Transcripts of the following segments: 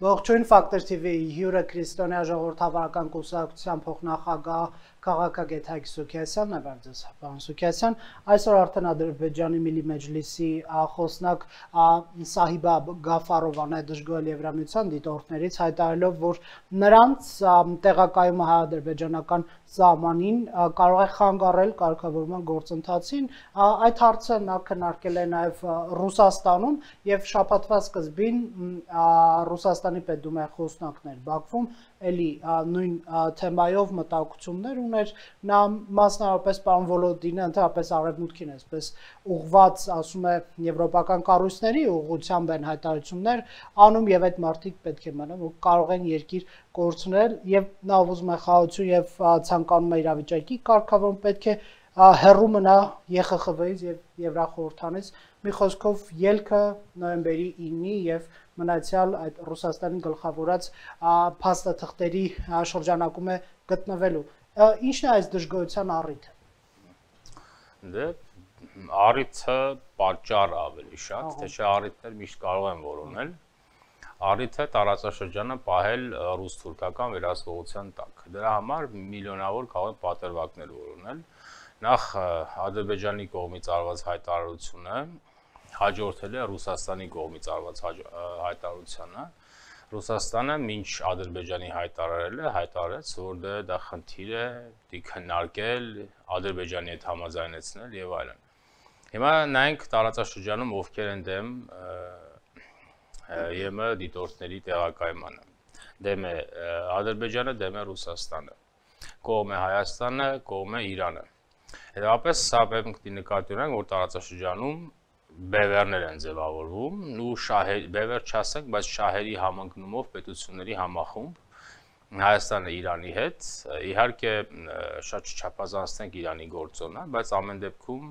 Ողջույն Factor TV-ի հյուրը Քրիստոնյա ժողովրդավարական կուսակցության փոխնախագահ քաղաքագետ Հայկ Սուքիասյանն է վարձես պարոն Սուքիասյան այսօր արդեն Ադրբեջանի Միլի Մեջլիսի խոսնակ Սահիբա Գաֆարովան է դժգոհել Եվրամիության դիտորդներից հայտարարելով որ նրանց տեղակայումը հայ-ադրբեջանական սահմանին կարող է խանգարել կարգավորման գործընթացին այդ հարցը նա քննարկել է նաև Ռուսաստանում եւ շաբաթվա սկզբին Ռուսաստանի պետդումայի խոսնակներ Բաքվում էլի նույն թեմայով մտահոգություններ ուներ նա մասնավորապես պարոն Վոլոդինը ընդհանրապես արևմուտքին այսպես ուղված ասում է եվրոպական կառույցների ուղղությամբ են հայտարարություններ անում եւ այդ մարտիկ պետք է մնան որ կարող են երկիր կորցնել եւ նա ուզում է խաղացու եւ ցանկանում է իրավիճակի կարգավորում պետք է հերրու մնա ԵԽԽՎ-ից եւ Եվրախորհրդանից մի խոսքով ելքը նոյեմբերի 9-ի եւ մնացյալ այդ Ռուսաստանի գլխավորած փաստաթղթերի շրջանակում է գտնվելու։ Ինչն է այս դժգոհության առիթը։ Դե առիթը պատճառ ավելի շատ, թե չէ առիթներ միշտ կարող են որոնել։ Առիթը տարածաշրջանը պահել ռուս-թուրքական վերահսկողության տակ։ Դրա համար միլիոնավոր կարող են պատերվակներ որոնել։ Նախ Ադրբեջանի կողմից արված հայտարարությունը հաջորդել է Ռուսաստանի կողմից արված հայտարարությանը։ Ռուսաստանը ոչ Ադրբեջանի հայտարարել է, հայտարարեց, որ դե դա խնդիր է, դի քննարկել, Ադրբեջանի հետ համաձայնեցնել եւ այլն։ Հիմա նայենք տարածաշրջանում ովքեր են դեմ ԵՄ դիտորդների տեղակայմանը։ Դեմ է Ադրբեջանը, դեմ է Ռուսաստանը։ Կողմ է Հայաստանը, կողմ է Իրանը։ Հետևաբար սա պետք է նկատի ունենք, որ տարածաշրջանում բևերներ են ձևավորվում ու շահեր բևեր չասենք, բայց շահերի համընկնումով պետությունների համախումբ Հայաստանը Իրանի հետ իհարկե շատ չափազանցնենք Իրանի գործոնը, բայց ամեն դեպքում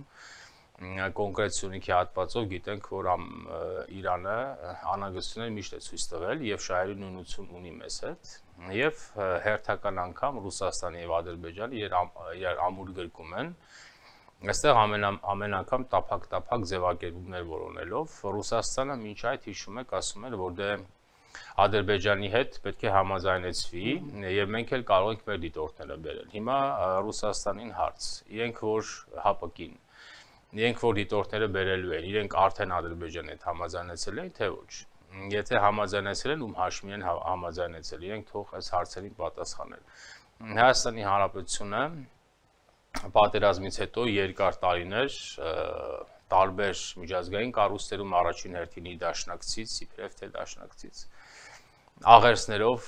կոնկրետ Սյունիքի հատվածով գիտենք, որ Իրանը անհանգստություններ միշտ է ցույց տվել եւ շահերի նույնություն ունի մեզ հետ եւ հերթական անգամ Ռուսաստանի եւ Ադրբեջանը իրար ամուր գրկում են Այստեղ ամեն ամեն անգամ տափակ-տափակ ձևակերպումներ որոնելով Ռուսաստանը մինչ այդ հիշում եք ասում էր որ դե Ադրբեջանի հետ պետք է համաձայնեցվի եւ մենք էլ կարող ենք մեր դիտորդները բերել։ Հիմա Ռուսաստանին հարց։ Իրենք որ ՀԱՊԿ-ին իրենք որ դիտորդները բերելու են, իրենք արդեն Ադրբեջանի հետ համաձայնեցել են, թե ոչ։ Եթե համաձայնեցել են, ում հաշվի են համաձայնեցել, իրենք թող այս հարցերին պատասխանել։ Հայաստանի Հանրապետությունը պատերազմից հետո երկար տարիներ տարբեր միջազգային կառույցներում առաջին հերթին դաշնակցից, իբրև թե դաշնակցից աղերսներով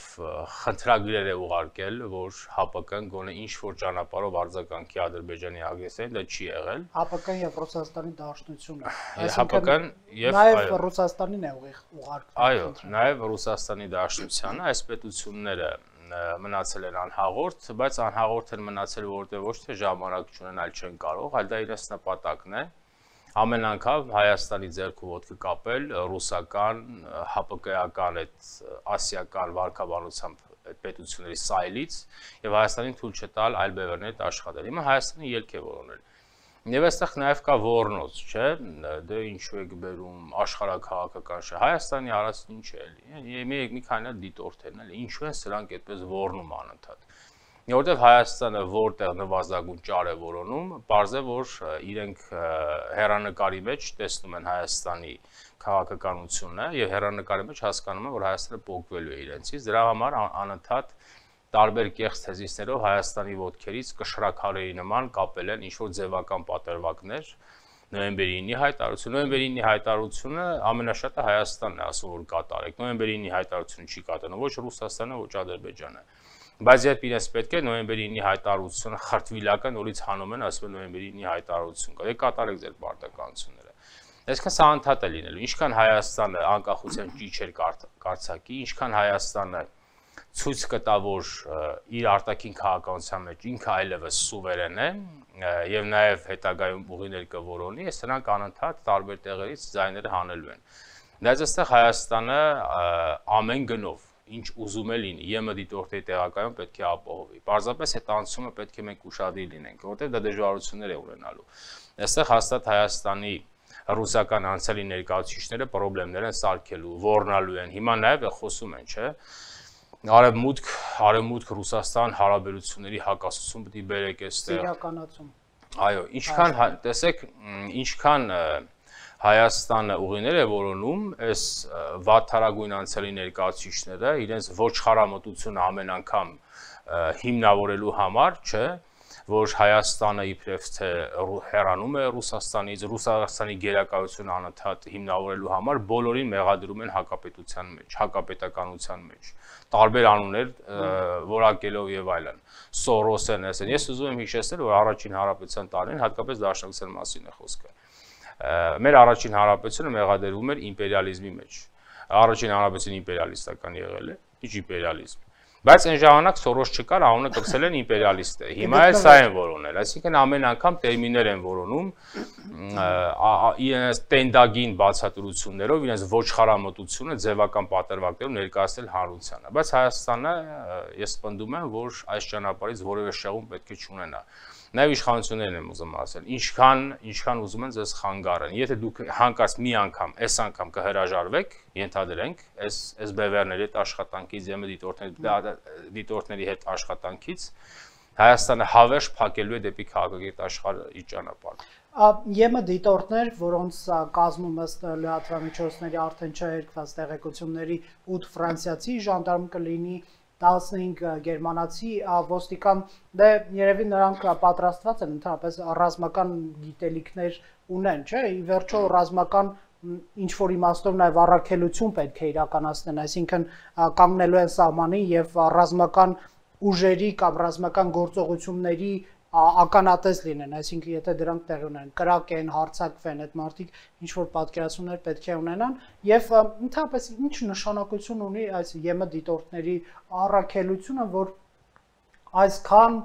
խնդրագրեր է ուղարկել, որ ՀԱՊԿ-ն գոնե ինչ որ ճանապարհով արձագանքի Ադրբեջանի ագրեսիային, դա չի եղել։ ՀԱՊԿ-ն եւ Ռուսաստանի Դաշնությունը։ ՀԱՊԿ-ն եւ նաեւ Ռուսաստանին է ուղարկել։ Այո, նաեւ Ռուսաստանի Դաշնությանը այս պետությունները մնացել են անհաղորդ, բայց անհաղորդ են մնացել, որովհետև ոչ թե ժամանակ չունեն, այլ չեն կարող, այլ դա իրենց նպատակն է. Ամեն անգամ Հայաստանի ձեռքու ոտքը կապել ռուսական ՀՊԿ-ական այդ ասիական վարկաբանությամբ այդ պետությունների սայլից եւ Հայաստանին թույլ չտալ այլ բևերներ աշխատել։ Հիմա Հայաստանը ելք է որոնել Եվ այստեղ նաև կա Վորնոց, չէ՞, դե ինչու է գբերում աշխարհակաղակական շահ։ Հայաստանի արածն ինչ է էլի։ Մի մի քանի դիտորդ են էլի։ Ինչու են սրանք այդպես Վորնում անընդհատ։ Որտեվ Հայաստանը որտեղ նվազագույն ճար է որոնում, parze որ իրենք հերանեկարի մեջ տեսնում են Հայաստանի քաղաքականությունը եւ հերանեկարի մեջ հասկանում են, որ Հայաստանը փոկվելու է իրենցից։ Դրա համար անընդհատ տարբեր կեղծ թեզիսներով Հայաստանի ոտքերից կշրակարերի նման կապել են ինչ-որ ձևական պատերվակներ նոյեմբերի 9-ի հայտարարությունը նոյեմբերի 9-ի հայտարարությունը ամենաշատը Հայաստանն է ասում որ կատարեք նոյեմբերի 9-ի հայտարարությունը չի կատարում ոչ Ռուսաստանը ոչ Ադրբեջանը բայց երբ իրենց պետք է նոյեմբերի 9-ի հայտարարությունը խրտվիլական նորից հանում են ասում են նոյեմբերի 9-ի հայտարարություն կա դե կատարեք ձեր պարտականությունները այսքան սա անդհատ է լինելու ինչքան Հայաստանը անկախության ճիչեր կարծակի ինչքան Հայաստանը ցույց կտա, որ իր արտաքին քաղաքականության մեջ ինքը այլևս սուվերեն է եւ նաեւ հետագայում ուղիներ կորոնի, այս նրանք անընդհատ տարբեր տեղերից ձայները հանելու են։ Դից այստեղ Հայաստանը ամեն գնով ինչ ուզում է լինի, ԵՄ դիտորդի տեղակայում պետք է ապահովի։ Պարզապես այդ անցումը պետք է մենք ուշադիր լինենք, որովհետև դա դժվարություններ է ունենալու։ Այստեղ հաստատ Հայաստանի ռուսական անցյալի ներկայացուցիչները խնդիրներ են սարքելու, ոռնալու են։ Հիմա նաև խոսում են, չէ՞ արևմուտք, արևմուտք Ռուսաստան հարաբերությունների հակասություն պետք է բերեք այստեղ։ Իրականացում։ Այո, ինչքան հա, տեսեք, ինչքան Հայաստանը ուղիներ է որոնում, այս վաթարագույն անցյալի ներկայացուցիչները իրենց ոչխարամտությունը ամեն անգամ հիմնավորելու համար, չէ, որ Հայաստանը իբրև թե հեռանում է Ռուսաստանից, Ռուսաստանի գերակայությունը անընդհատ հիմնավորելու համար բոլորին մեղադրում են հակապետության մեջ, հակապետականության մեջ տարբեր անուններ որակելով եւ այլն։ Սորոսեն էսեն։ Ես ուզում եմ հիշեցնել, որ առաջին հարաբերության տարին հատկապես դաշնակցության մասին է խոսքը։ Մեր առաջին հարաբերությունը մեղադրվում էր իմպերիալիզմի մեջ։ Առաջին հարաբերությունը իմպերիալիստական եղել է։ Ինչ իմպերիալիզմ Բայց այն ժամանակ Սորոս չկար, անունը կոչել են իմպերիալիստ է։ Հիմա էլ սա են որոնել, այսինքն ամեն անգամ տերմիններ են որոնում իրենց տենդագին բացատրություններով, իրենց ոչխարամտությունը ձևական պատրվակներով ներկայացնել հանրությանը։ Բայց Հայաստանը ես պնդում եմ, որ այս ճանապարհից որևէ շեղում պետք է չունենա նաև իշխանություններն եմ ուզում ասել, ինչքան ինչքան ուզում են ձեզ խանգարեն։ Եթե դուք հանկարծ մի անգամ, այս անգամ կհրաժարվեք, ենթադրենք, այս այս բևերների հետ աշխատանքից, ԵՄ դիտորդների դիտորդների հետ աշխատանքից, Հայաստանը հավերժ փակելու է դեպի քաղաքագետ աշխարհի ճանապարհ։ ԵՄ դիտորդներ, որոնց կազմում ըստ լրատվամիջոցների արդեն չհերկված տեղեկությունների 8 ֆրանսիացի ժանդարմ կլինի 15 գերմանացի ոստիկան դե երևի նրանք պատրաստված են ընդհանրապես ռազմական գիտելիքներ ունեն, չէ՞։ Ի վերջո ռազմական ինչ որ իմաստով նաև առաքելություն պետք է իրականացնեն, այսինքն կանգնելու են սահմանին եւ ռազմական ուժերի կամ ռազմական գործողությունների ականատես լինեն, այսինքն եթե դրանք տեղի ունեն, կրակեն, հարցակվեն, այդ մարդիկ ինչ որ պատկերացումներ պետք է ունենան եւ ընդհանրապես ինչ նշանակություն ունի այս ԵՄ դիտորդների առաքելությունը, որ այսքան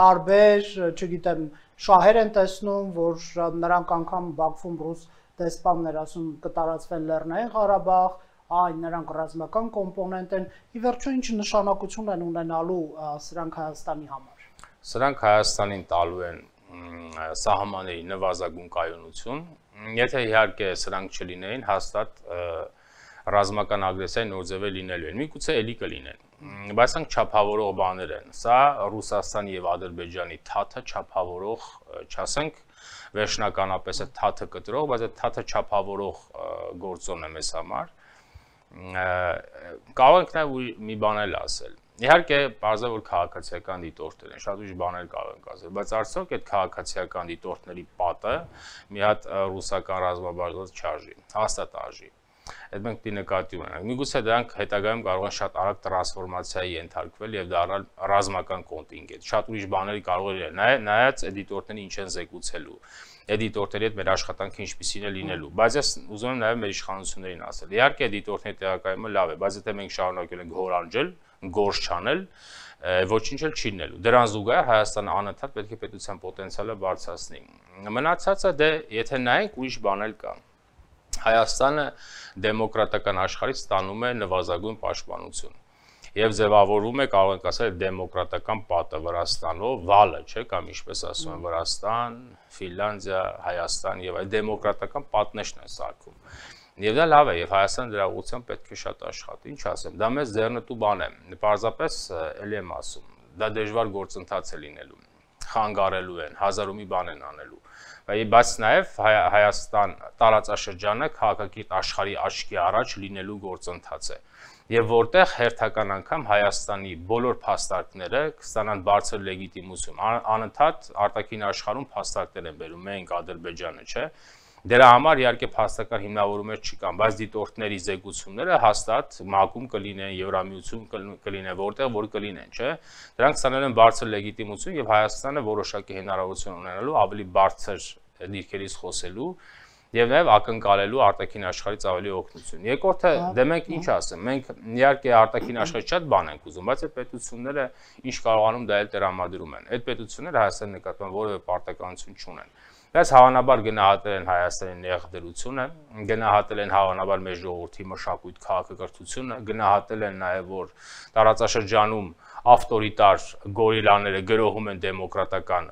տարբեր, չգիտեմ, շահեր են տեսնում, որ նրանք անգամ Բաքվում ռուս դեսպաններ ասում կտարածվեն Լեռնային Ղարաբաղ, այն նրանք ռազմական կոմպոնենտ են, ի վերջո ինչ նշանակություն են ունենալու սրանք Հայաստանի համար Սրանք Հայաստանին տալու են սահմանների նվազագույն կայունություն։ Եթե իհարկե սրանք չլինեին, հաստատ ռազմական ագրեսիայի նոր ձևեր լինելու են։ Միգուցե ելի կլինեն։ Բայց անք չափավորող բաներ են։ Սա Ռուսաստանի եւ Ադրբեջանի թաթը չափավորող, չասենք վերջնականապես է թաթը կտրող, բայց այդ թաթը չափավորող գործոն է մեզ համար։ Կարող ենք նաեւ մի բան էլ ասել Իհարկե, բարձր որ քաղաքացիական դիտորդներ են, շատ ուրիշ բաներ կարող են ասել, բայց արդյոք այդ քաղաքացիական դիտորդների պատը մի հատ ռուսական ռազմաբարձ չարժի, հաստատ արժի։ Այդ մենք դի նկատի ունենք։ Միգուցե դրանք հետագայում կարող են շատ արագ տրանսֆորմացիայի ենթարկվել եւ դառնալ ռազմական կոնտինգենտ։ Շատ ուրիշ բաների կարող է լինել։ Նայած էդիտորները ինչ են զեկուցելու էդիտորների հետ մեր աշխատանքը ինչպիսին է լինելու։ Բայց ես ուզում եմ նաև մեր իշխանություններին ասել։ Իհարկե էդիտորների տեղակայումը լավ է, բայց եթե մենք շարունակել ենք հորանջել, գործ չանել, ոչինչ էլ չի լինելու։ Դրան զուգահեռ Հայաստանը անընդհատ պետք է պետության պոտենցիալը բարձրացնի։ Մնացածը դե եթե նայենք ուրիշ բան էլ կա։ Հայաստանը դեմոկրատական աշխարհից ստանում է նվազագույն պաշտպանություն եւ ձևավորվում է կարող ենք ասել դեմոկրատական պատը Վրաստանով, վալը, չէ, կամ ինչպես ասում են Վրաստան, Ֆինլանդիա, Հայաստան եւ այլ դեմոկրատական պատնեշն են սարքում։ Եվ դա լավ է, եւ Հայաստանը դրա ուղղությամբ պետք է շատ աշխատի։ Ինչ ասեմ, դա մեծ ձեռնտու բան է։ Պարզապես ելի եմ ասում, դա դժվար գործընթաց է լինելու։ Խանգարելու են, հազար ու մի բան են անելու։ Բայց նաև Հայաստան տարածաշրջանը քաղաքակիրթ աշխարհի աչքի առաջ լինելու գործընթաց է եւ որտեղ հերթական անգամ Հայաստանի բոլոր փաստարկները կստանան բարձր լեգիտիմություն։ Անընդհատ արտաքին աշխարհում փաստարկներ են բերում մենք Ադրբեջանը, չէ՞ Դրա համար իհարկե փաստական հիմնավորումներ չկան, բայց դիտորդների զեկուցումները հաստատ ՄԱԿ-ում կլինեն, Եվրամիություն կլինեն, որտեղ որ կլինեն, չէ։ Դրանք ստանել են բարձր լեգիտիմություն եւ Հայաստանը որոշակի հնարավորություն ունենալու ավելի բարձր դիրքերից խոսելու եւ նաեւ ակնկալելու արտաքին աշխարհից ավելի օգնություն։ Երկրորդը դե մենք ինչ ասեմ, մենք իհարկե արտաքին աշխարհից շատ բան ենք ուզում, բայց այդ պետությունները ինչ կարողանում դա էլ տրամադրում են։ Այդ պետությունները Հայաստանի նկատմամբ որևէ պարտականություն չունեն Բայց հավանաբար գնահատել են Հայաստանի նեղդրությունը, գնահատել են հավանաբար մեր ժողովրդի մշակույթ քաղաքակրթությունը, գնահատել են նաև որ տարածաշրջանում ավտորիտար գորիլաները գրոհում են դեմոկրատական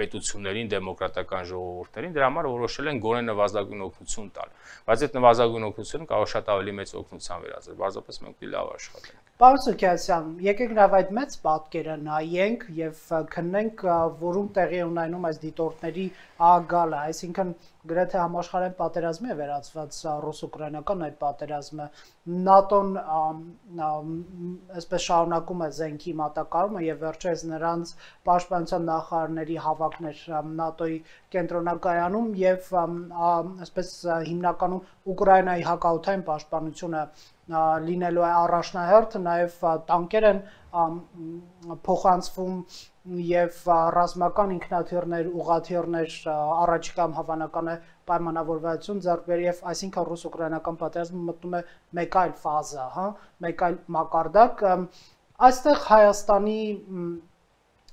պետություններին, դեմոկրատական ժողովուրդներին, դրա համար որոշել են գոնե նվազագույն օգնություն տալ։ Բայց այդ նվազագույն օգնությունը կարող շատ ավելի մեծ օգնության վերածել։ Բարձրապես մենք պիտի լավ աշխատենք։ Պարոն Սուքյասյան, եկեք նաև այդ մեծ պատկերը նայենք եւ քննենք, որում տեղի ունենում այս դիտորդների ագալը, այսինքն գրեթե համաշխարհային պատերազմի է վերածված ռուս-ուկրաինական այդ պատերազմը ՆԱՏՕ-ն այսպես շարունակում է զենքի մատակարարումը եւ վերջերս նրանց պաշտպանության նախարարների հավաքներ ՆԱՏՕ-ի կենտրոնակայանում եւ այսպես հիմնականում Ուկրաինայի հակաօթային պաշտպանությունը լինելու է առաջնահերթ, նաև տանկեր են փոխանցվում եւ ռազմական ինքնաթիռներ, ուղաթիռներ առաջիկամ հավանական է պայմանավորվածություն ձեռք բերի եւ այսինքն ռուս-ուկրաինական պատերազմը մտնում է մեկ այլ ֆազա, հա, մեկ այլ մակարդակ։ Այստեղ Հայաստանի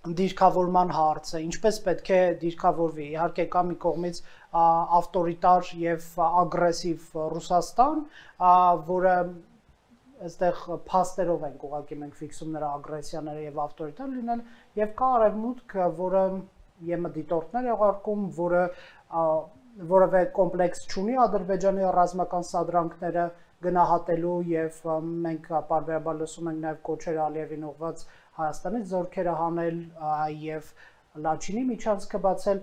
դիրքավորման հարցը, ինչպես պետք է դիրքավորվի։ Իհարկե կա մի կողմից ավտորիտար եւ ագրեսիվ Ռուսաստան, որը այստեղ փաստերով ենք ուղղակի մենք ֆիքսում նրա ագրեսիաները եւ ավտորիտար լինել եւ կա արևմուտք, որը ԵՄ դիտորդներ է ուղարկում, որը որևէ կոմպլեքս չունի Ադրբեջանի ռազմական սադրանքները գնահատելու եւ մենք բարբերաբար լսում ենք նաեւ կոչեր Ալիևին ուղված Հայաստանից զորքերը հանել եւ Լաչինի միջանցքը բացել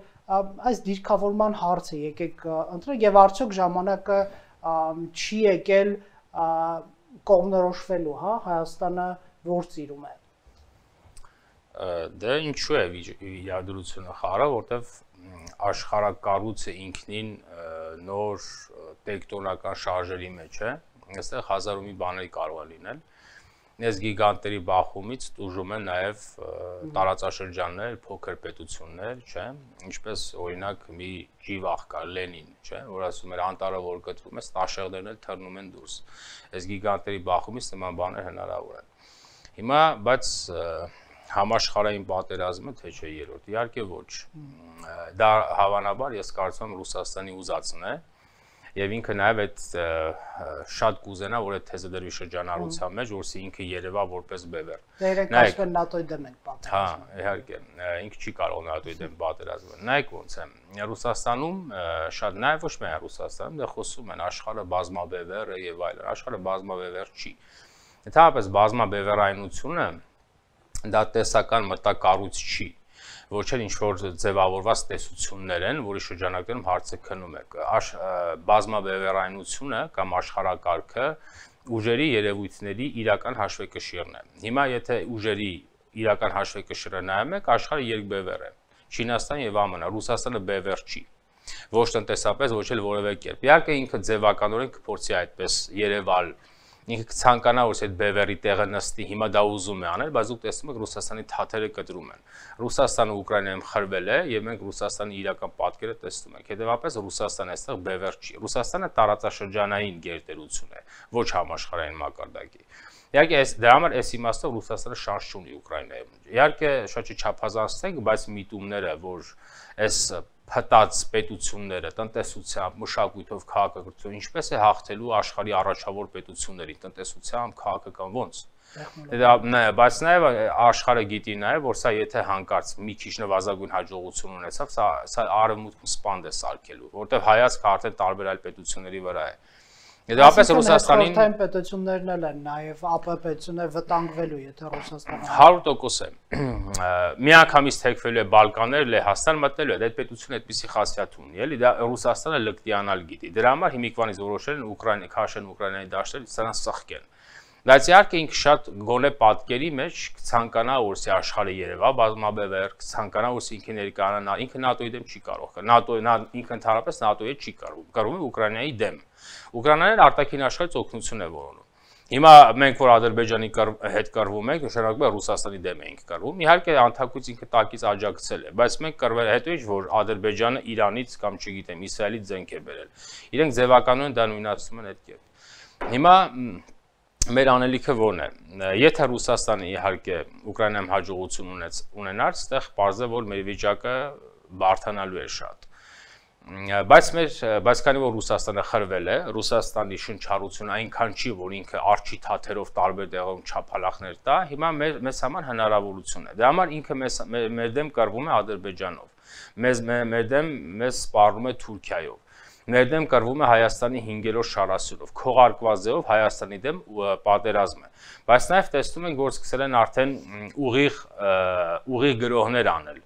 այս դիրքավորման հարցը եկեք ընտրենք եւ արդյոք ժամանակը չի եկել կողմնորոշվելու, հա, Հայաստանը որ ծիրում է։ Դե ինչու է իրադրությունը խարը, որտեվ աշխարհակառույցը ինքնին նոր տեկտոնական շարժերի մեջ է։ Այստեղ հազար ու մի բաներ կարող է լինել այս գիգանտերի բախումից տուժում են նաև տարածաշրջաններ, փոքր պետություններ, չէ՞, ինչպես օրինակ մի ջիվախ կա Լենին, չէ՞, որ ասում էր անտարը որ գտվում է, ստաշեղներն էլ թռնում են դուրս։ Այս գիգանտերի բախումից նման բաներ հնարավոր են։ Հիմա, բայց համաշխարհային պատերազմը թե չէ երրորդ։ Իհարկե ոչ։ Դա հավանաբար ես կարծում եմ Ռուսաստանի ուզածն է, եւ ինքը նաեւ այդ շատ կուզենա որ այդ թեզը դրվի շրջանառության մեջ որսի ինքը երևա որպես բևեր նայեք ասեն նատոյի դեմ են պատերազմը հա իհարկե ինքը չի կարող նատոյի դեմ պատերազմը նայեք ոնց է ռուսաստանում շատ նաեւ ոչ միայն ռուսաստանում դե խոսում են աշխարհը բազմաբևերը եւ այլն աշխարհը բազմաբևեր չի ընդհանրապես բազմաբևերայնությունը դա տեսական մտակառույց չի ոչ էլ ինչ որ ձևավորված տեսություններ են, որի շրջանակներում հարցը քննում է։ Բազմաբևեռայնությունը կամ աշխարհակարգը ուժերի երևույթների իրական հաշվեկշիռն է։ Հիմա եթե ուժերի իրական հաշվեկշիռը նայում եք, աշխարհը երկբևեռ է։ Չինաստան եւ ԱՄՆ, Ռուսաստանը բևեռ չի ոչ տնտեսապես, ոչ էլ որևէ կերպ։ Իհարկե ինքը ձևականորեն կփորձի այդպես Երևալ ինքը կցանկանա որ այդ բևերի տեղը նստի, հիմա դա ուզում է անել, բայց դուք տեսնում եք Ռուսաստանի թաթերը կտրում են։ Ռուսաստանը Ուկրաինայում խրվել է եւ մենք Ռուսաստանի իրական պատկերը տեսնում ենք։ Հետևաբար Ռուսաստանը այստեղ բևեր չի։ Ռուսաստանը տարածաշրջանային գերտերություն է, ոչ համաշխարհային մակարդակի։ Իհարկե այս դրա համար այս իմաստով Ռուսաստանը շանս չունի Ուկրաինայում։ Իհարկե շատ չափազանցնենք, բայց միտումները, որ այս փտած պետությունները տնտեսությամբ, մշակույթով, քաղաքակրթությամբ ինչպես է հաղթելու աշխարհի առաջավոր պետությունների տնտեսությամբ, քաղաքական ոնց։ Դա նայ, բայց նաև աշխարհը գիտի նաև, որ սա եթե հանկարծ մի քիչ նվազագույն հաջողություն ունեցավ, սա սա արևմուտքում սպանդ է սարքելու, որտեղ հայացքը արդեն տարբեր այլ պետությունների վրա է։ Դեպապես Ռուսաստանին խորհրդային պետություններն էլ են նաև ԱՊ պետությունները վտանգվելու, եթե Ռուսաստանը 100% է։ Միանգամից թեքվելու է Բալկաններ, Լեհաստան մտնելու է, այդ պետությունը այդպիսի խասյաթ ունի, էլի դա Ռուսաստանը լկտիանալ գիտի։ Դրա համար հիմիկվանից որոշել են Ուկրաինա, քաշեն Ուկրաինայի դաշտել, սրանց սխկեն։ Բայց իհարկե ինքը շատ գոնե պատկերի մեջ ցանկանա որսի աշխարհը Երևա բազմաբևեր, ցանկանա որսի ինքը ներկայանա, ինքը ՆԱՏՕ-ի դեմ չի կարող։ ՆԱՏՕ-ը ինքը ընդհանրապես ՆԱՏՕ-ի չի կարող։ Կարող է Ուկրաինայի դեմ։ Ուկրաինան արտաքին աշխարհից օգնություն է որոնում։ Հիմա մենք որ Ադրբեջանի հետ կռվում ենք, նշանակում է Ռուսաստանի դեմ ենք կռվում։ Իհարկե անդակույց ինքը տակից աջակցել է, բայց մենք կռվել հետո ինչ որ Ադրբեջանը Իրանից կամ չգիտեմ Իսրայելից զենք է բերել։ Իրենք ձևականորեն դա նույնացնում են այդ կերպ։ Հիմա մեր անելիքը ո՞րն է։ Եթե Ռուսաստանը իհարկե Ուկրաինայում հաջողություն ունեց ունենար, այդտեղ բարձր որ մեր վիճակը բարթանալու է շատ։ բայց մեր բայց քանի որ Ռուսաստանը խրվել է, Ռուսաստանի շնչառությունը այնքան չի, որ ինքը արչի թաթերով տարբեր տեղում չափալախներ տա, հիմա մեր մեզ համար հնարավորություն է։ Դրա համար ինքը մեզ մեր դեմ կռվում է Ադրբեջանով։ Մեզ մեր դեմ մեզ սպառնում է Թուրքիայով ներդեմ կրվում է Հայաստանի 5-րդ շարասյուրով, քողարկված ձևով Հայաստանի դեմ պատերազմը։ Բայց նաև տեսնում ենք, որ սկսել են արդեն ուղիղ ուղիղ գրողներ անել։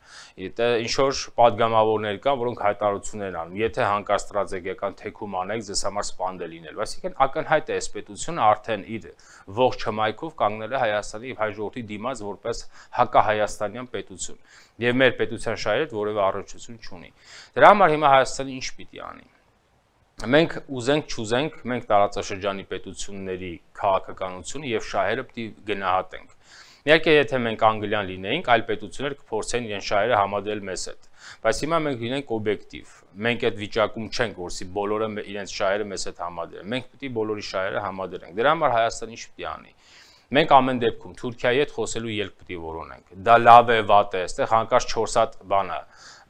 Եթե ինչ որ падգամավորներ կան, որոնք հայտարարություններ են անում, եթե հանկարծ ստրատեգիական թեքում անեք, ձեզ համար սպանդել լինել։ Այսինքն ակնհայտ է այս պետությունը արդեն իր ողջ հմայքով կանգնել է Հայաստանի եւ հայ ժողովրդի դիմաց որպես հակահայաստանյան պետություն։ Եվ մեր պետության շահերը որևէ առողջություն չունի։ Դրա համար հիմա Հայաստանը ինչ պիտի անի մենք ուզենք ճուզենք մենք տարածաշրջանի պետությունների քաղաքականությունը եւ շահերը պիտի գնահատենք Իհարկե, եթե մենք անգլիան լինեինք, այլ պետություններ կփորձեն իրեն շահերը համադրել մեզ հետ։ Բայց հիմա մենք լինենք օբյեկտիվ։ Մենք այդ վիճակում չենք, որսի բոլորը իրենց շահերը մեզ հետ համադրեն։ Մենք պիտի բոլորի շահերը համադրենք։ Դրա համար Հայաստանը ինչ պիտի անի։ Մենք ամեն դեպքում Թուրքիայի հետ խոսելու ելք պիտի որոնենք։ Դա լավ է, վատ է, այստեղ հանկարծ 4 հատ բանը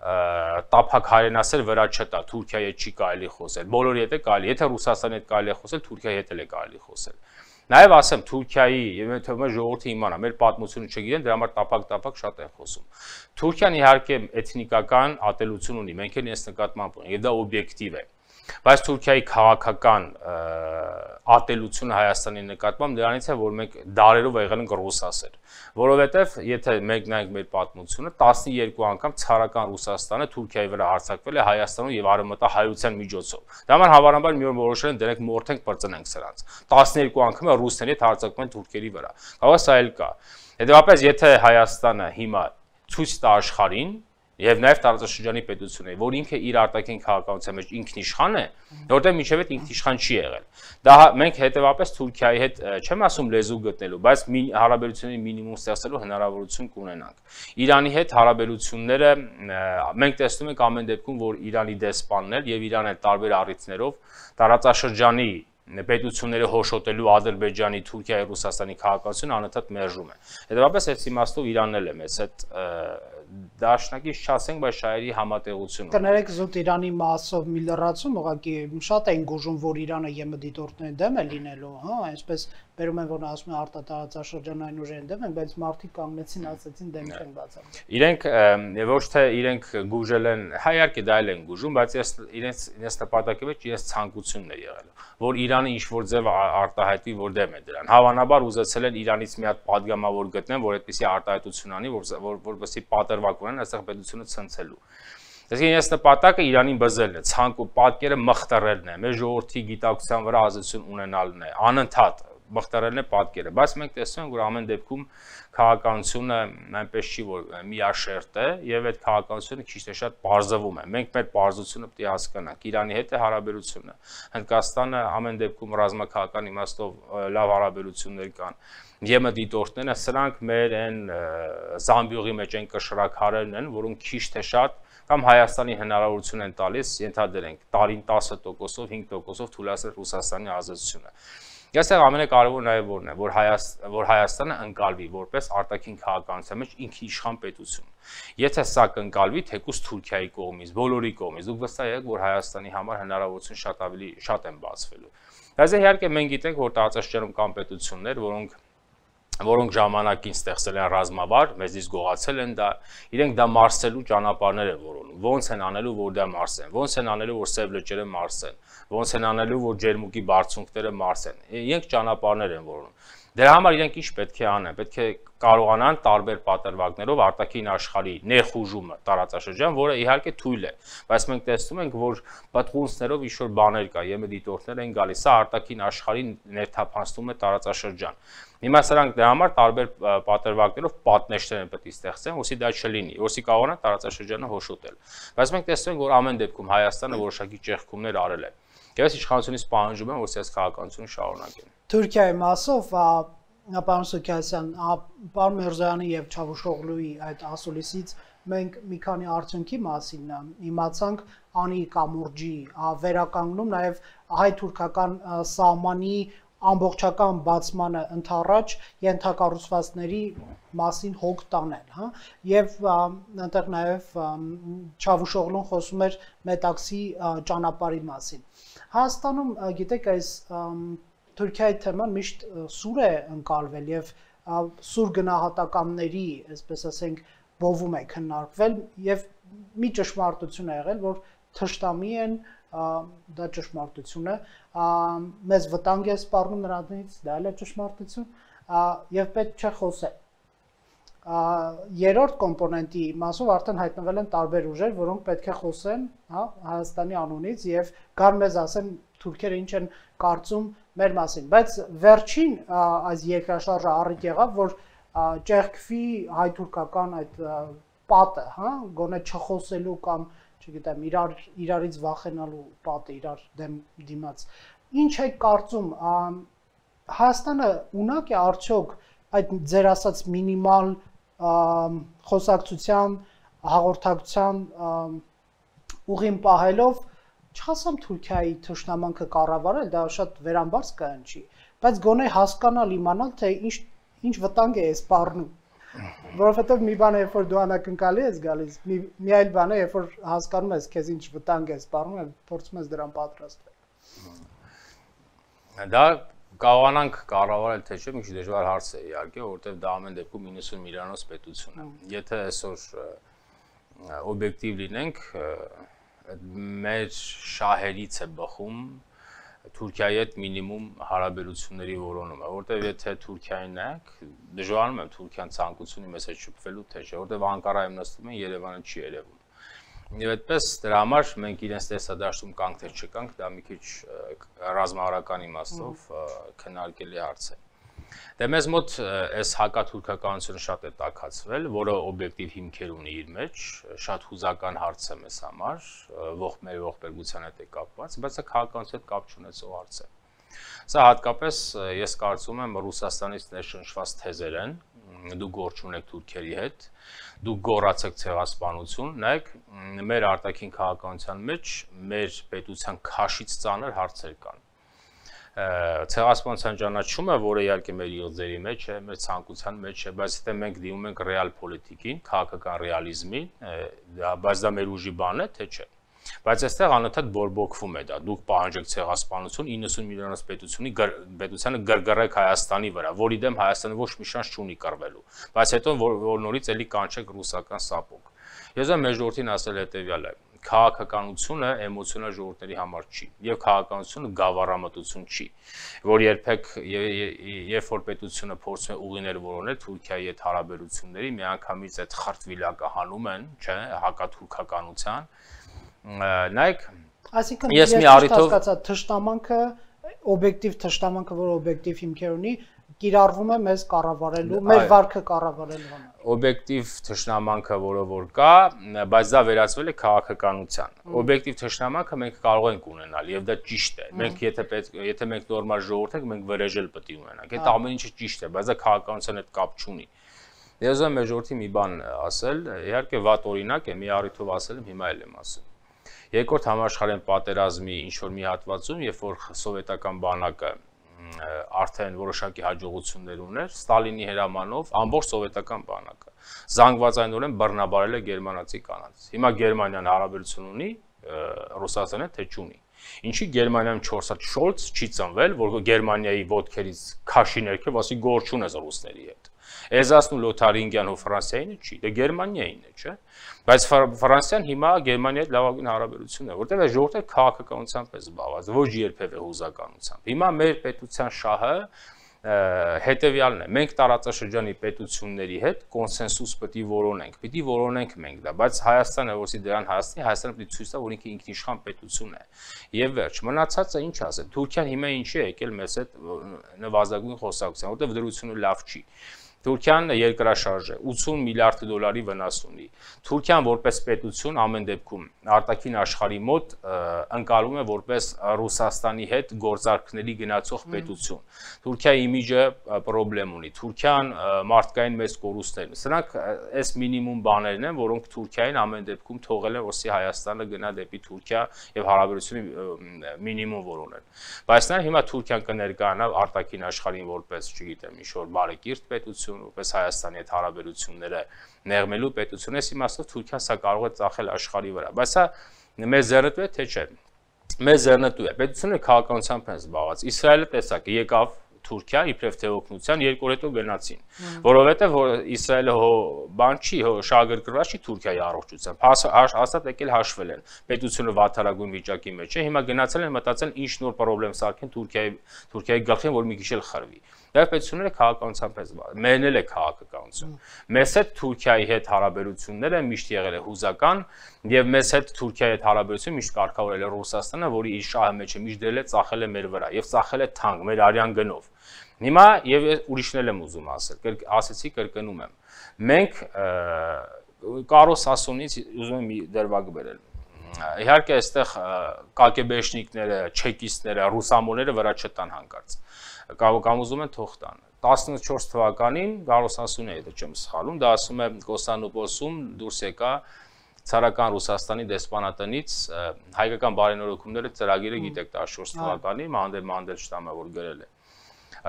տափակ հայրենասեր վրա չտա Թուրքիայի հետ չի կարելի խոսել բոլորի հետ է կարելի եթե Ռուսաստանի հետ կարելի է խոսել Թուրքիայի հետ էլ է կարելի խոսել Նաև ասեմ Թուրքիայի եւ թվում է ժողովրդի իմանա, մեր պատմությունը չգիտեն, դրա համար տապակ-տապակ շատ են խոսում։ Թուրքիան իհարկե էթնիկական ատելություն ունի, մենք էլ այս նկատմամբ ունենք եւ դա օբյեկտիվ է։ Բայց Թուրքիայի քաղաքական ատելությունը Հայաստանի նկատմամբ դրանից է, որ մենք դարերով եղել ենք ռուսասեր, որովհետև եթե մենք նայենք մեր պատմությունը 12 անգամ ցարական Ռուսաստանը Թուրքիայի վրա հարձակվել է Հայաստանում եւ արևմտահայության միջոցով։ Դա համար հավանաբար մի օր որոշել են դրանք մորթենք բրծնենք սրանց։ 12 անգամ ռուսների հետ հարձակվում են թուրքերի վրա։ Կարող է սա էլ կա։ Հետևաբար եթե Հայաստանը հիմա ցույց տա աշխարհին, եւ նաեւ տարածաշրջանի պետությունը, որ ինքը իր արտաքին քաղաքականության մեջ ինքնիշխան է, որտեղ միջև այդ ինքնիշխան չի եղել։ Դա մենք հետեւապես Թուրքիայի հետ չեմ ասում լեզու գտնելու, բայց հարաբերությունների մինիմում ստեղծելու հնարավորություն կունենանք։ Իրանի հետ հարաբերությունները մենք տեսնում ենք ամեն դեպքում, որ Իրանի դեսպանն էլ եւ Իրանը տարբեր առիթներով տարածաշրջանի պետությունները հոշոտելու Ադրբեջանի, Թուրքիայի, Ռուսաստանի քաղաքացիությունը անընդհատ մերժում է։ Հետևաբար այս իմաստով Իրանն էլ է մեծ այդ դաշնակից չասենք, բայց շահերի համատեղություն։ Կներեք զուտ Իրանի մասով մի լրացում, ուղղակի շատ են գուժում, որ Իրանը ԵՄ դիտորդների դեմ է լինելու, հա, այսպես վերում են որ ասում են արտատարածաշրջանային ուժերն դեմ են, բայց մարդիկ կանգնեցին, ասեցին դեմք են բացած։ Իրենք ոչ թե իրենք գուժել են, հա իհարկե դա էլ են գուժում, բայց ես իրենց իրենց նպատակի մեջ ես ցանկությունն է եղել, որ Իրանը ինչ որ ձև արտահայտի, որ դեմ է դրան։ Հավանաբար ուզեցել են Իրանից մի հատ падգամավոր գտնեն, որ այդպիսի արտահայտություն անի, որ որպեսի պատեր ունեն այստեղ պետությունը ցնցելու։ Այսինքն ես նպատակը Իրանին բզելն է, ցանկու պատկերը մխտռելն է, մեր ժողովրդի գիտակցության վրա ազդեցություն ունենալն է, անընդհատ մխտարելն է պատկերը, բայց մենք տեսնում ենք, որ ամեն դեպքում քաղաքականությունը այնպես չի, որ միաշերտ է եւ այդ քաղաքականությունը քիչ թե շատ բարձվում է։ Մենք մեր բարձությունը պետք է հասկանանք։ Իրանի հետ է հարաբերությունը։ Հնդկաստանը ամեն դեպքում ռազմաքաղաքական իմաստով լավ հարաբերություններ կան։ ԵՄ դիտորդները սրանք մեր այն զամբյուղի մեջ այն կշռակարերն են, որոնք քիչ թե շատ կամ Հայաստանի հնարավորություն են տալիս, ենթադրենք, տարին 10%-ով, 5%-ով թույլատրել Ռուսաստանի ազդեցությունը։ Այստեղ ամենակարևորը նաև որն է, որ Հայաստան որ Հայաստանը ընկալվի որպես արտաքին քաղաքականության մեջ ինքնիշխան պետություն։ Եթե սա կընկալվի թեկուս Թուրքիայի կողմից, բոլորի կողմից, դուք վստահ եք, որ Հայաստանի համար հնարավորություն շատ ավելի շատ են բացվելու։ Բայց իհարկե մենք գիտենք, որ տարածաշրջանում կան պետություններ, որոնք որոնք ժամանակին ստեղծել են ռազմավար, մեզից գողացել են դա, իրենք դա մարսելու ճանապարհներ են որոնում։ Ոնց են անելու, որ դա մարսեն։ Ոնց են անելու, որ սև լճերը մարսեն։ Ոնց են անելու, որ ջերմուկի բարձունքները մարսեն։ Իրենք ճանապարհներ են որոնում։ Դրա համար իրենք ինչ պետք է անեն։ Պետք է կարողանան տարբեր պատրվակներով արտաքին աշխարհի ներխուժումը տարածաշրջան, որը իհարկե թույլ է, բայց մենք տեսնում ենք, որ պատղունցներով ինչ որ բաներ կա, ԵՄ դիտորդներ են գալիս, սա արտաքին աշխարհի ներթափանցում է տարածաշրջան։ Հիմա սրանք դրա համար տարբեր պատրվակներով պատնեշներ են պետք է ստեղծեն, որսի դա չլինի, որսի կարողանա տարածաշրջանը հոշոտել։ Բայց մենք տեսնում ենք, որ ամեն դեպքում Հայաստանը որոշակի ճեղքումներ արել է։ Ես իշխանությունից պահանջում եմ, որ CS քաղաքականությունը շարունակեն։ Թուրքիայի մասով պարոն Սոքյասյան, պարոն Միրզոյանի եւ Չավուշօղլուի այդ ասուլիսից մենք մի քանի արդյունքի մասին իմացանք անի կամուրջի վերականգնում նաև հայ-թուրքական սահմանի ամբողջական բացմանը ընթառաջ ենթակառուցվածքների մասին հոգ տանել, հա, եւ այնտեղ նաեւ Չավուշօղլուն խոսում էր Մետաքսի ճանապարհի մասին։ Հայաստանում գիտեք այս Թուրքիայի թեման միշտ սուր է ընկալվել եւ սուր գնահատականների, այսպես ասենք, բովում է քննարկվել եւ մի ճշմարտություն է եղել, որ թշտամի են դա ճշմարտություն է մեզ վտանգ է սպառնում նրանից դա էլ է ճշմարտություն եւ պետք չէ խոսել երրորդ կոմպոնենտի մասով արդեն հայտնվել են տարբեր ուժեր, որոնք պետք է խոսեն, հա, Հայաստանի անունից եւ գար մեզ ասեն թուրքերը ինչ են կարծում մեր մասին։ Բայց վերջին այս երկրաշարժը առիթ եղավ, որ ճեղքվի հայ-թուրքական այդ պատը, հա, գոնե չխոսելու կամ չգիտեմ, իրար իրարից վախենալու պատը իրար դեմ դիմաց։ Ինչ է կարծում, Հայաստանը ունակ է արդյոք այդ ձեր ասած մինիմալ խոսակցության, հաղորդակցության ուղին պահելով չասեմ Թուրքիայի թշնամանքը կառավարել, դա շատ վերամբարձ կհնչի, բայց գոնե հասկանալ իմանալ թե ինչ ինչ վտանգ է սպառնում որովհետև մի բան է, երբ որ դու անակնկալի ես գալիս, մի մի այլ բան է, երբ որ հասկանում ես, քեզ ինչ վտանգ է սպառնում, փորձում ես դրան պատրաստվել։ Դա կարողանանք կառավարել թե չէ, մի քիչ դժվար հարց է իհարկե, որովհետև դա ամեն դեպքում 90 միլիոնոց պետություն է։ Եթե այսօր օբյեկտիվ լինենք, մեր շահերից է բխում Թուրքիայի հետ մինիմում հարաբերությունների որոնումը, որտեղ եթե Թուրքիային նայեք, դժվարանում եմ Թուրքիան ցանկությունի մեզ հետ շփվելու թե չէ, որտեղ Անկարայում նստում են Երևանը չի երևում։ Եվ այդպես դրա համար մենք իրենց տեսադաշտում կանք թե չկանք, դա մի քիչ ռազմավարական իմաստով քննարկելի հարց է։ Դե մեզ մոտ այս հակաթուրքականությունը շատ է տակածվել, որը օբյեկտիվ հիմքեր ունի իր մեջ, շատ հուզական հարց է մեզ համար, ողջ մեր ողբերգության հետ է կապված, բայց դա քաղաքականության հետ կապ չունեցող հարց է։ Սա հատկապես ես կարծում եմ Ռուսաստանից ներշնչված թեզեր են, դու գործ ունեք թուրքերի հետ, դու գոռացեք ցեղասպանություն, նայեք մեր արտաքին քաղաքականության մեջ մեր պետության քաշից ծանր հարցեր կան ցեղասպանության ճանաչումը, որը իհարկե մեր յուղերի մեջ է, մեր ցանկության մեջ է, բայց եթե մենք դիմում ենք ռեալ պոլիտիկին, քաղաքական ռեալիզմին, բայց դա մեր ուժի բան է, թե չէ։ Բայց այստեղ անընդհատ բորբոքվում է դա։ Դուք պահանջեք ցեղասպանություն 90 միլիոնոց պետությունի պետությանը գրգռեք Հայաստանի վրա, որի դեմ Հայաստանը ոչ մի շանս չունի կռվելու։ Բայց հետո որ, որ նորից էլի կանչեք ռուսական սապոկ։ Ես եմ մեր ժողովրդին ասել հետեւյալը քաղաքականությունը էմոցիոնալ ժողովուրդների համար չի եւ քաղաքականությունը գավառամտություն չի որ երբեք երբ որ պետությունը փորձում է ուղիներ որոնել Թուրքիայի հետ հարաբերությունների միանգամից այդ խրտվիլակը հանում են չէ հակաթուրքականության նայեք այսինքն ես մի առիթով հասկացա թշտամանքը օբյեկտիվ թշտամանքը որ օբյեկտիվ հիմքեր ունի կիրառվում է մեզ կառավարելու, մեր վարկը կառավարելու համար։ Օբյեկտիվ թշնամանքը, որը որ կա, բայց դա վերածվել է քաղաքականության։ Օբյեկտիվ թշնամանքը մենք կարող ենք ունենալ եւ դա ճիշտ է։ Մենք եթե պետք եթե մենք նորմալ ժողովուրդ ենք, մենք վրեժել պետք է ունենանք։ Այդ ամեն ինչը ճիշտ է, բայց դա քաղաքականության հետ կապ չունի։ Ես ուզում եմ ժողովրդի մի բան ասել, իհարկե վատ օրինակ է, մի առիթով ասել եմ, հիմա էլ եմ ասում։ Երկրորդ համաշխարհային պատերազմի ինչ որ մի հատվածում, երբ որ սովետական բանակը արդեն որոշակի հաջողություններ ուներ Ստալինի հրամանով ամբողջ սովետական բանակը զանգվածայնորեն բռնաբարել է գերմանացի կանանց հիմա Գերմանիան հարաբերություն ունի Ռուսաստանը թե չունի Ինչի Գերմանիայում 4 հատ Շոլց չի ծնվել, որ Գերմանիայի ոդքերից քաշի ներքև ասի գործ չունես ռուսների հետ։ Էզասն ու Լոթարինգյան ու Ֆրանսիային չի, դե Գերմանիային է, չէ՞։ Բայց Ֆրանսիան հիմա Գերմանիայի հետ լավագույն հարաբերությունն է, որտեղ է ժողովուրդը քաղաքականությամբ է զբաղված, ոչ երբևէ հուզականությամբ։ Հիմա մեր պետության շահը հետեւյալն է. Մենք տարածաշրջանի պետությունների հետ կոնսենսուս պետք է որոնենք պիտի որոնենք մենք դա բայց հայաստանը որսի դրան հասնի հայաստանը պետք է ցույց տա որ ինքը ինքնիշխան պետություն է եւ վերջ մնացածը ինչ ասել թուրքիան հիմա ինչի է եկել մեզ հետ նվազագույն խոսակցության որտեղ դրությունը լավ չի Թուրքիան երկրաշարժ է, 80 միլիարդ դոլարի վնաս ունի։ Թուրքիան որպես պետություն ամեն դեպքում արտաքին աշխարհի մոտ ընկալում է որպես Ռուսաստանի հետ գործարքների գնացող պետություն։ Թուրքիայի իմիջը խնդրեմ ունի։ Թուրքիան մարդկային մեծ կորուստներ։ Սրանք այս մինիմում բաներն են, որոնք Թուրքիային ամեն դեպքում թողել են, որսի Հայաստանը գնա դեպի Թուրքիա եւ հարաբերությունը մինիմում որ ունեն։ Բայց նա հիմա Թուրքիան կներկայանա արտաքին աշխարհին որպես, չգիտեմ, ինչ որ բարեկիրթ պետություն, որպես Հայաստանի հետ հարաբերությունները նեղմելու պետություն, այս իմաստով Թուրքիան սա կարող է ծախել աշխարհի վրա։ Բայց սա մեզ զերնտու է թե չէ։ Մեզ զերնտու է։ Պետությունը քաղաքականությամբ են զբաղված։ Իսրայելը տեսակ եկավ Թուրքիա իբրև թե օգնության երկու օր հետո գնացին որովհետև որ Իսրայելը հո բան չի հո շահագրգռված չի Թուրքիայի առողջությամբ հաստատ եկել հաշվել են պետությունը վաթարագույն վիճակի մեջ է հիմա գնացել են մտածել ինչ նոր խնդրեմ սարքեն Թուրքիայի Թուրքիայի գլխին որ մի քիչ էլ խրվի Դա պետությունները քաղաքականությամբ է զբաղվել։ Մերն էլ է քաղաքականություն։ Մեզ հետ Թուրքիայի հետ հարաբերությունները միշտ եղել է հուզական եւ մեզ հետ Թուրքիայի հետ հարաբերություն միշտ կարգավորել է Ռուսաստանը, որի իր շահը մեջ է միշտ դրել է ծախել է մեր վրա եւ ծախել է թանկ մեր արյան գնով։ Հիմա եւ ուրիշն էլ եմ ուզում ասել, ասեցի կրկնում եմ։ Մենք Կարոս Ասոնից ուզում եմ մի դրվագ բերել իհարկե այստեղ կակեբեշնիկները, չեկիստները, ռուսամոները վրա չտան հանկարծ կամ ուզում են թող տան 14 թվականին Գարոս Ասունի հետ չեմ սխալում, դա ասում է Կոստանդնուպոլսում դուրս եկա ցարական Ռուսաստանի դեսպանատնից հայկական բարենորոգումների ծրագիրը գիտեք 14 թվականի Մանդել Մանդելշտամը որ գրել է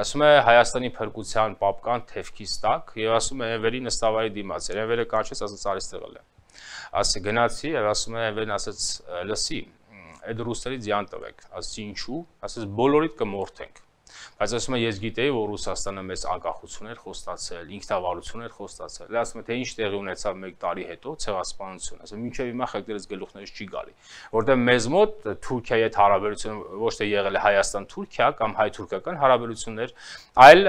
ասում է Հայաստանի փրկության պապկան թևքից տակ եւ ասում է Էվերի նստավարի դիմաց Էվերը կանչեց ասած արիստեղել է ասի գնացի եւ ասում է Էվերն ասած լսի այդ ռուսերից յան տվեք ասի ինչու ասես բոլորիդ կմորթենք Բայց ասում եմ ես գիտեի, որ Ռուսաստանը մեծ անկախություն էր խոստացել, ինքնավարություն էր խոստացել։ ասում եմ թե ինչ տեղի ունեցավ 1 տարի հետո ցեղասպանություն։ Ասում մինչև հիմա խելքերից գլուխներից չի գալի, որտեղ մեզ մոտ Թուրքիայի հետ հարաբերությունը ոչ թե եղել է Հայաստան-Թուրքիա կամ հայ-թուրքական հարաբերություններ, այլ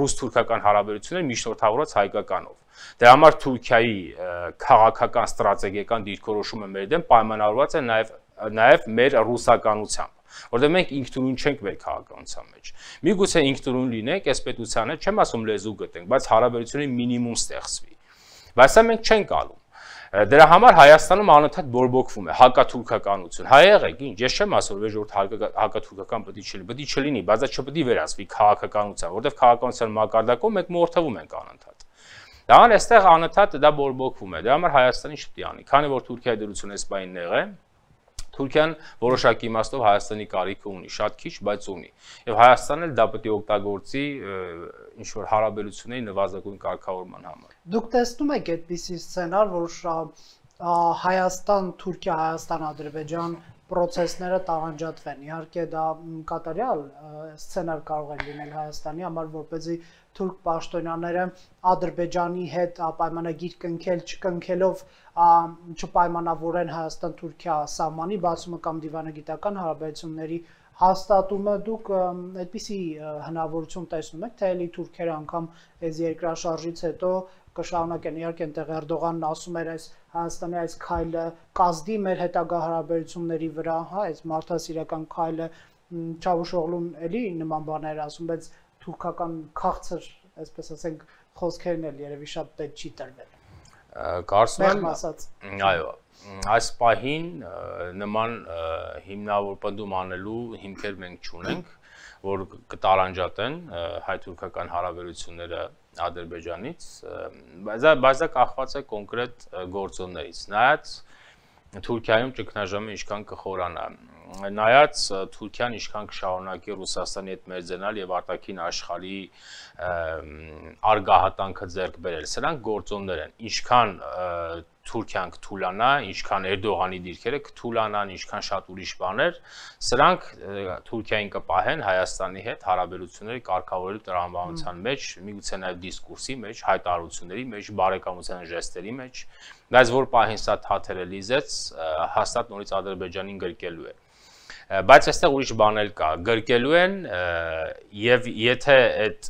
ռուս-թուրքական հարաբերություններ միջնորդավորած հայկականով։ Դրա համար Թուրքիայի քաղաքական ստրատեգիական դիրքորոշումը մեր դեմ պայմանավորված է նաև նաև մեր ռուսականությամբ որովհետեւ մենք ինքնուրույն չենք մեր քաղաքականության մեջ։ Միգուցե ինքնուրույն լինենք, այս պետությանը չեմ ասում լեզու գտենք, բայց հարաբերությունի մինիմում ստեղծվի։ Բայց սա մենք չենք ալում։ Դրա համար Հայաստանում անընդհատ բորբոքվում է հակաթուրքականություն։ Հայ եղեք, ինչ, ես չեմ ասում, որ ժողովուրդ հակաթուրքական պետք չլինի, պետք չլինի, բայց դա չպետք է վերածվի քաղաքականության, որովհետև քաղաքականության մակարդակով մենք մորթվում ենք անընդհատ։ Դա այստեղ անընդհատ դա բորբոքվում է։ Դրա համար Հայաստանի չպետք է անի, քանի որ Թուրքիայի դրությունը այս բանին նեղ է, Թուրքիան որոշակի իմաստով Հայաստանի կարիքը ունի, շատ քիչ, բայց ունի։ Եվ Հայաստանն էլ դա պետք է օգտագործի ինչ որ հարաբերությունների նվազագույն կարգավորման համար։ Դուք տեսնում եք այդպիսի սցենար, որ Հայաստան, Թուրքիա, Հայաստան, Ադրբեջան process-ները տարանջատվեն։ Իհարկե դա կատարյալ սցենար կարող է լինել Հայաստանի համար, որպեսզի թուրք պաշտոնյաները Ադրբեջանի հետ պայմանագիր կնքել չկնքելով չպայմանավորեն Հայաստան-Թուրքիա սահմանի բացումը կամ դիվանագիտական հարաբերությունների հաստատումը դուք այդպիսի հնարավորություն տեսնում եք թե էլի թուրքերը անգամ այս երկրաշարժից հետո կշարունակեն իհարկե այնտեղ Էրդողանն ասում էր այս Հայաստանի այս քայլը կազդի մեր հետագա հարաբերությունների վրա, հա, այս մարդասիրական քայլը Չավուշօղլուն էլի նման բաներ ասում, բայց թուրքական քաղցր, այսպես ասենք, խոսքերն էլ երևի շատ տետ չի տրվել։ Կարծում եմ, այո, այս պահին նման հիմնավոր պնդում անելու հիմքեր մենք չունենք, որ կտարանջատեն հայ-թուրքական հարաբերությունները Ադրբեջանից, բայց բայց դա կախված է կոնկրետ գործոններից։ Նայած Թուրքիայում ճգնաժամը ինչքան կխորանա, նայած Թուրքիան ինչքան կշարունակի Ռուսաստանի հետ մերձենալ եւ արտաքին աշխարհի արգահատանքը ձեռք բերել։ Սրանք գործոններ են։ Ինչքան Թուրքիան կթուլանա, ինչքան Էրդողանի դիրքերը կթուլանան, ինչքան շատ ուրիշ բաներ, սրանք Թուրքիային կպահեն Հայաստանի հետ հարաբերությունների կարգավորելու տրամաբանության մեջ, միգուցե նաև դիսկուրսի մեջ, հայտարարությունների մեջ, բարեկամության ժեստերի մեջ, բայց որ պահին սա թաթերը լիզեց, հաստատ նորից Ադրբեջանին գրկելու է բայց այստեղ ուրիշ բան էլ կա գրկելու են եւ եթե այդ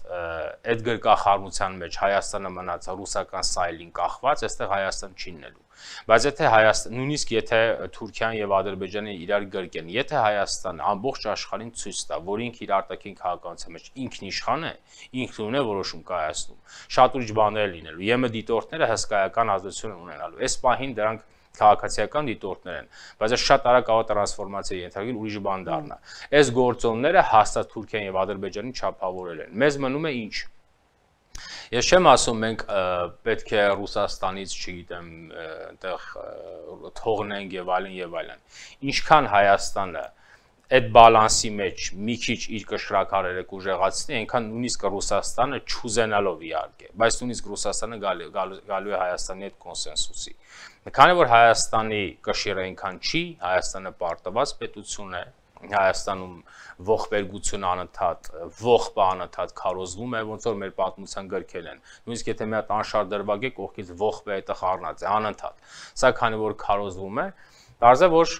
այդ գրկախառնության մեջ Հայաստանը մնաց ռուսական սայլին կախված, այստեղ Հայաստան չի լինելու Բայց եթե Հայաստան, նույնիսկ եթե Թուրքիան եւ Ադրբեջանը իրար գրկեն, եթե Հայաստանը ամբողջ աշխարհին ցույց տա, որ ինքը իր արտաքին քաղաքականության մեջ ինքն իշխան է, ինքն ունի որոշում կայացնում, շատ ուրիշ բաներ լինելու։ ԵՄ դիտորդները հսկայական ազդեցություն ունենալու։ Այս պահին դրանք քաղաքացիական դիտորդներ են, բայց այս շատ արագ կարող տրանսֆորմացիա ենթարկել ուրիշ բան դառնա։ Այս գործոնները հաստատ Թուրքիան եւ Ադրբեջանին չափավորել են։ Մեզ մնում է ինչ։ Ես չեմ ասում մենք պետք է Ռուսաստանից, չգիտեմ, այնտեղ թողնենք եւ այլն եւ այլն։ Ինչքան Հայաստանը այդ բալանսի մեջ մի քիչ իր կշռակարերը կուժեղացնի, այնքան նույնիսկ Ռուսաստանը չուզենալով իհարկե, բայց նույնիսկ Ռուսաստանը գալու գալու է Հայաստանի հետ կոնսենսուսի։ Քանի որ Հայաստանի կշիռը այնքան չի, Հայաստանը պարտված պետություն է, Հայաստանում ողբերգություն անընդհատ, ողբը անընդհատ քարոզվում է, ոնց որ մեր պատմության գրքել են։ Նույնիսկ եթե մի հատ անշար դրվագ է, կողքից ողբը հետը խառնած է անընդհատ։ Սա քանի որ քարոզվում է, Դարձե որ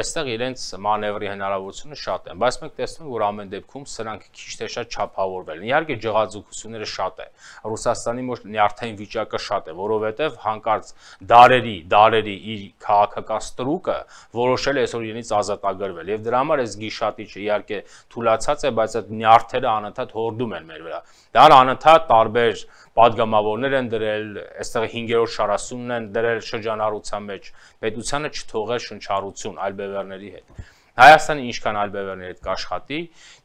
այստեղ իրենց մանևրի հնարավորությունը շատ են, բայց մենք տեսնում որ ամեն դեպքում սրանք քիչ թե շատ չափավորվել են։ Իհարկե ջղաձգությունները շատ է։ Ռուսաստանի մոտ նյարդային վիճակը շատ է, որովհետև հանկարծ դարերի, դարերի իր քաղաքական ստրուկը որոշել է այսօր իրենից ազատագրվել։ Եվ դրա համար այս գիշատիչը իհարկե թուլացած է, բայց այդ նյարդերը անընդհատ հորդում են մեր վրա։ Դա անընդհատ տարբեր падգամավորներ են դրել, այստեղ 5-րդ շարասունն են դրել շրջանառության մեջ։ Պետությունը չթողեր շնչառություն այլ բևեռների հետ։ Հայաստանը ինչքան այլ բևեռների հետ կաշխատի,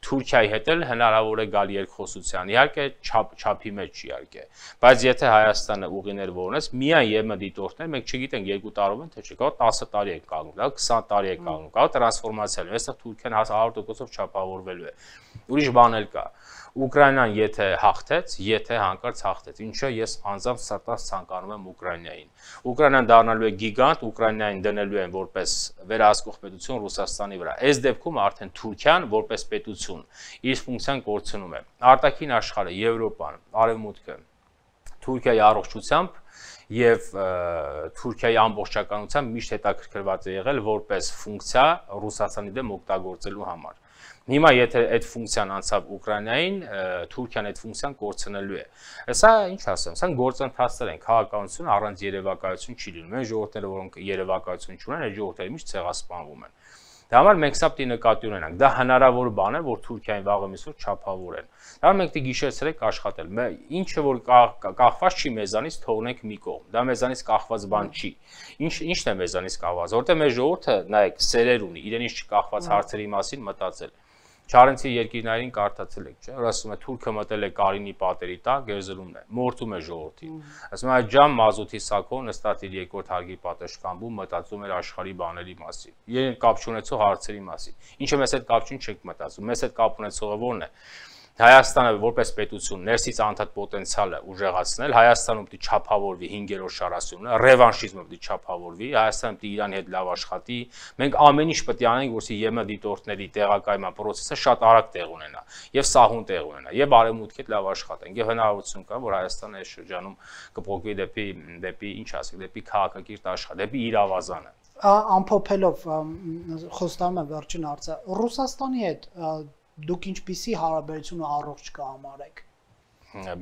Թուրքիայի հետ էլ հնարավոր է գալ երկխոսության։ Իհարկե, չափ չափի մեջ իհարկե։ Բայց եթե Հայաստանը ուղիներ որոնես, միայն ԵՄ դիտորդներ, մենք չգիտենք 2 տարով են թե չէ, կա 10 տարի է կանգնում, դա 20 տարի է կանգնում, կա տրանսֆորմացիա, այստեղ Թուրքիան հա-, 100%-ով չափավորվելու է։ Ուրիշ բան էլ կա։ Ա, Ուկրաինան եթե հաղթեց, եթե հանկարծ հաղթեց, ինչը ես անձամբ սրտած ցանկանում եմ Ուկրաինային։ Ուկրաինան դառնալու է գիգանտ, Ուկրաինային դնելու են որպես վերահսկող պետություն Ռուսաստանի վրա։ Այս դեպքում արդեն Թուրքիան որպես պետություն իր ֆունկցիան կորցնում է։ Արտաքին աշխարհը, Եվրոպան, Արևմուտքը Թուրքիայի առողջությամբ եւ Թուրքիայի ամբողջականությամբ միշտ հետաքրքրված է եղել որպես ֆունկցիա Ռուսաստանի դեմ օգտագործելու համար։ Հիմա եթե այդ ֆունկցիան անցավ Ուկրաինային, Թուրքիան այդ ֆունկցիան կորցնելու է։ Սա ինչ ասեմ, սա գործընթացներ են, քաղաքականություն առանց երևակայություն չի լինում։ Այն ժողովուրդները, որոնք երևակայություն չունեն, այդ ժողովուրդները միշտ ցեղասպանվում են։ Դա համար մենք սա պիտի նկատի ունենանք։ Դա հնարավոր բան է, որ Թուրքիային վաղը միսօր չափավորեն։ Դա մենք պիտի գիշերցրեք աշխատել։ Ինչը որ կախված չի մեզանից, թողնենք մի կողմ։ Դա մեզանից կախված բան չի։ Ինչ ինչն է մեզանից կախված, որտեղ մեր ժողովուրդը նայեք, սերեր ունի, իրենից չկախված հարցերի մասին մտածել Չարենցի երկիրներին կարդացել եք, չէ՞, որ ասում է թուրքը մտել է Կարինի պատերի տակ, գերզրումն է, մորթում է ժողովրդին։ Ասում է այդ ժամ մազութի սակով նստած իր երկրորդ հարգի պատշգամբում մտածում էր աշխարհի բաների մասին։ Երբ կապ չունեցող հարցերի մասին։ Ինչը մեզ հետ կապ չունի չեք մտածում։ Մեզ հետ կապ ունեցողը ո՞րն է։ Հայաստանը որպես պետություն ներսից անդադ պոտենցիալը ուժեղացնել, Հայաստանում պիտի չափավորվի 5-րդ շարասյունը, ռևանշիզմը պիտի չափավորվի, Հայաստանը պիտի Իրանի հետ լավ աշխատի։ Մենք ամեն ինչ պիտի անենք, որպեսզի ԵՄ դիտորդների տեղակայման process-ը շատ արագ տեղ ունենա եւ սահուն տեղ ունենա եւ արևմուտքի հետ լավ աշխատենք։ Եվ հնարավորություն կա, որ Հայաստանը այս շրջանում կփոխվի դեպի դեպի ինչ ասենք, դեպի քաղաքակիրթ աշխարհ, դեպի իր ավազանը ամփոփելով խոստանում եմ վերջին հարցը Ռուսաստանի հետ դուք ինչպիսի հարաբերություն ու առողջ կհամարեք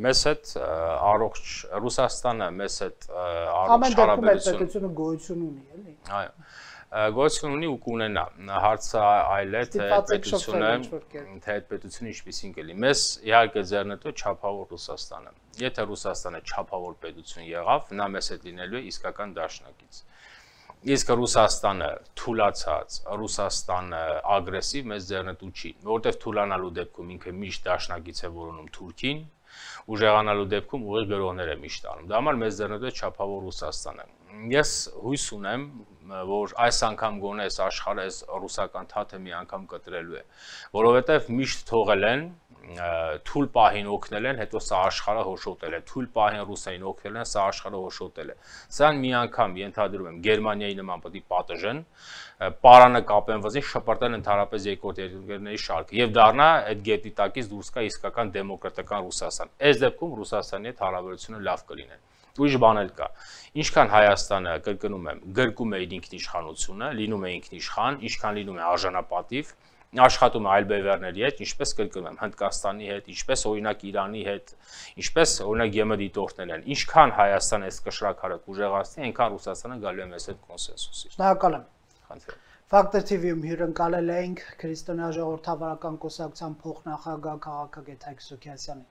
մեզ հետ առողջ Ռուսաստանը մեզ հետ առողջ հարաբերություն պետությունը գոյություն ունի, էլի։ Այո գոյություն ունի ու կունենա հարցը այլ է թե պետությունը թե այդ պետությունը ինչպեսին կլինի մեզ իհարկե ձեռնտու չափավոր Ռուսաստանը եթե Ռուսաստանը չափավոր պետություն եղավ նա մեզ հետ լինելու է իսկական դաշնակից իսկ Ռուսաստանը թուլացած, Ռուսաստանը ագրեսիվ մեզ ձեռնտու չի, որովհետև թուլանալու դեպքում ինքը միշտ դաշնակից է որոնում Թուրքին, ուժեղանալու դեպքում ուղիղ գրողներ է միշտ անում։ Դա համար մեզ ձեռնտու չափավոր Ռուսաստանը։ Ես հույս ունեմ, որ այս անգամ գոնե այս աշխարհը այս ռուսական թաթը մի անգամ կտրելու է, որովհետև միշտ թողել են թույլ պահին օգնել են, հետո սա աշխարհը հոշոտել է, թույլ պահին ռուսային օգնել են, սա աշխարհը հոշոտել է։ Սրան մի անգամ ենթադրում եմ Գերմանիայի նման պետք է պատժեն, պարանը կապեն վզին շպրտեն ընդհանրապես երկրորդ երկրների շարքը եւ դառնա այդ գետի տակից դուրս գա իսկական դեմոկրատական Ռուսաստան։ Այս դեպքում Ռուսաստանի հետ հարաբերությունը լավ կլինեն ուրիշ բան էլ կա։ Ինչքան Հայաստանը կրկնում եմ, գրկում է ինքնիշխանությունը, լինում է ինքնիշխան, ինչքան լինում է արժանապատիվ, աշխատում է այլ բևեռների հետ, ինչպես կրկնում եմ, Հնդկաստանի հետ, ինչպես օրինակ Իրանի հետ, ինչպես օրինակ ԵՄ դիտորդներ են։ Ինչքան Հայաստանը այս կշռակարը կուժեղացնի, այնքան Ռուսաստանը գալու է մեզ հետ կոնսենսուսի։ Շնորհակալ եմ։ Խնդրեմ։ Factor TV-ում հյուրընկալել էինք Քրիստոնյա ժողովրդավարական կուսակցության փոխնախագահ քաղաքագետ Հայկ Սուքիասյանին։